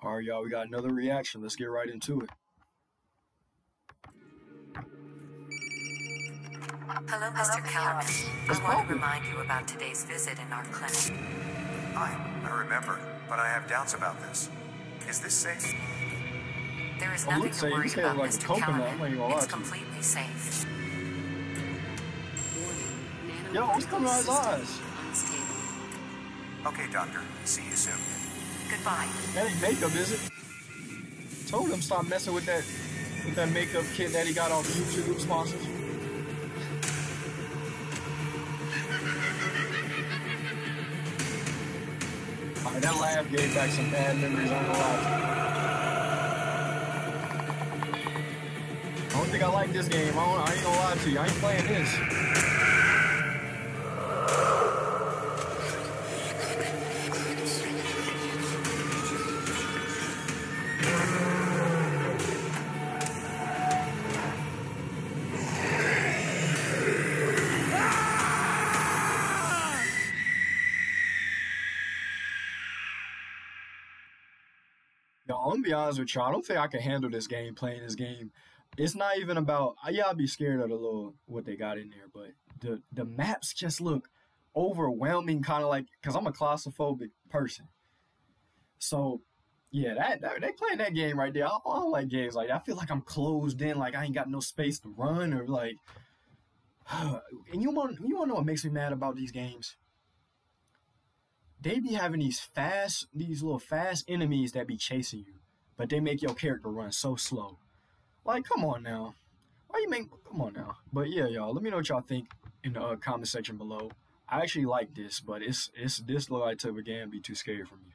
All right, y'all, we got another reaction. Let's get right into it. Hello, Mr. Kellerman. I want to remind you about today's visit in our clinic. Hi, I remember, but I have doubts about this. Is this safe? There is oh, I nothing would to say worry about, like Mr. coconut, I'm not Kellerman. even gonna lie It's completely safe. Yo, what's coming out his eyes? Okay, doctor. See you soon. Goodbye. That ain't makeup, is it? Told him stop messing with that with that makeup kit that he got off YouTube sponsors. Alright, that laugh gave back some bad memories on the life. I don't think I like this game. I, I ain't gonna lie to you. I ain't playing this. Yo, I'm gonna be honest with y'all. I don't think I can handle this game playing this game. It's not even about yeah, I'll be scared of the little what they got in there, but the the maps just look overwhelming, kind of like because I'm a claustrophobic person. So yeah, that, that they playing that game right there. I, I don't like games like that. I feel like I'm closed in, like I ain't got no space to run or like. And you want you want to know what makes me mad about these games? They be having these fast, these little fast enemies that be chasing you, but they make your character run so slow. Like, come on now, why you make? Come on now. But yeah, y'all, let me know what y'all think in the uh, comment section below. I actually like this, but it's it's this little type of game be too scary for me.